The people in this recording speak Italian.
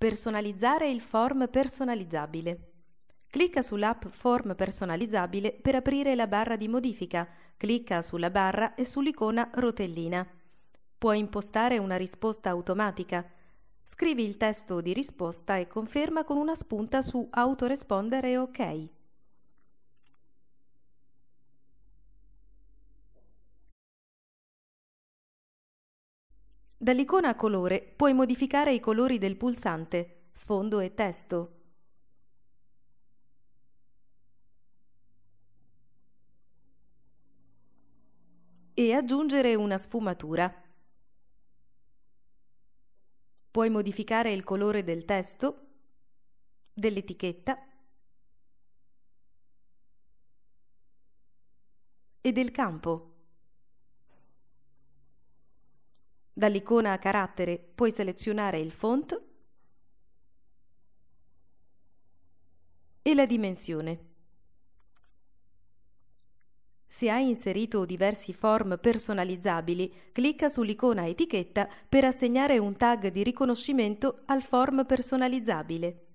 Personalizzare il form personalizzabile. Clicca sull'app Form personalizzabile per aprire la barra di modifica, clicca sulla barra e sull'icona rotellina. Puoi impostare una risposta automatica. Scrivi il testo di risposta e conferma con una spunta su Autorespondere OK. Dall'icona colore puoi modificare i colori del pulsante, sfondo e testo. E aggiungere una sfumatura. Puoi modificare il colore del testo, dell'etichetta e del campo. Dall'icona a carattere puoi selezionare il font e la dimensione. Se hai inserito diversi form personalizzabili, clicca sull'icona etichetta per assegnare un tag di riconoscimento al form personalizzabile.